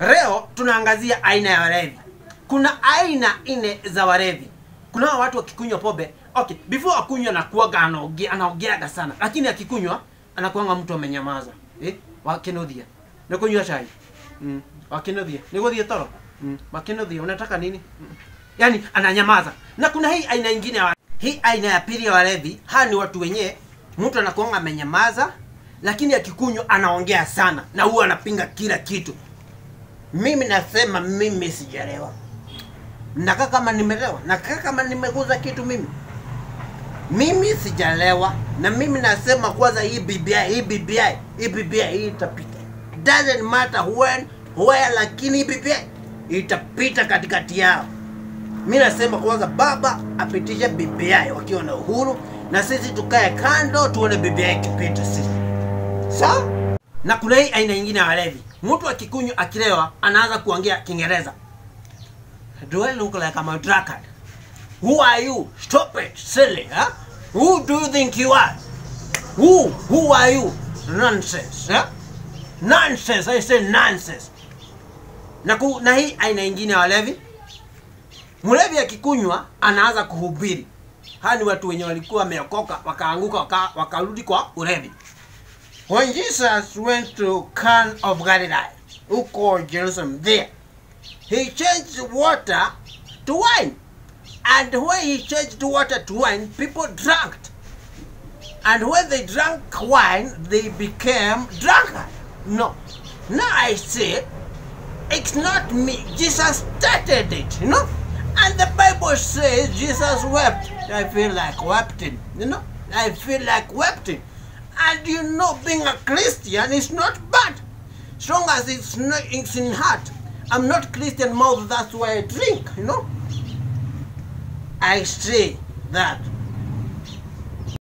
leo tunaangazia aina ya walevi. Kuna aina nne za walevi. Kuna watu wakikunywa pombe. Okay before akunywa anakuaga anaongea anaongeaga sana. Lakini akikunywa anakuanga mtu amenyamaza. Eh Wakinodhia. Na kunywa chai. Mm. wakinothia niguthie toro? Mm. wakinothia unataka nini? Mm. Yaani ananyamaza. Na kuna hii aina nyingine ya hii aina ya pili ya walevi hawa ni watu wenyewe mtu anakuanga amenyamaza lakini akikunywa anaongea sana na huwa anapinga kila kitu mimi nasema mimi sijalewa nakaa kama nimelewa nakaa kama nimeguza kitu mimi. Mimi sijalewa na mimi nasema kwanza hii BBI hii BBI hii BBI hii itapita. Doesn't matter when where lakini hii BBI itapita katikati yao. Mi nasema kwanza baba apitishe BBI wakiwa na uhuru na sisi tukae kando tuone BBI ikipita sisi. Sawa? Na kuna hii aina nyingine ya walevi mtu akikunywa akilewa anaanza kuongea kiingereza do I look like I'm a drunkard? Who are you? Stop it, silly, huh? Who do you think you are? Who? Who are you? Nonsense, huh? Nonsense, I say nonsense. Na, ku, na hii aina ingine ya walevi, mlevi akikunywa anaanza kuhubiri. Hawa ni watu wenye walikuwa wameokoka wakaanguka wakarudi waka, kwa ulevi. When Jesus went to Cana of Galilee, who called Jerusalem there, he changed water to wine. And when he changed water to wine, people drank. And when they drank wine, they became drunkard. No. Now I say, it's not me. Jesus started it, you know? And the Bible says Jesus wept. I feel like weeping, you know? I feel like weeping. And you know, being a Christian is not bad. As long as it's, not, it's in heart. I'm not Christian mouth, that's why I drink, you know? I say that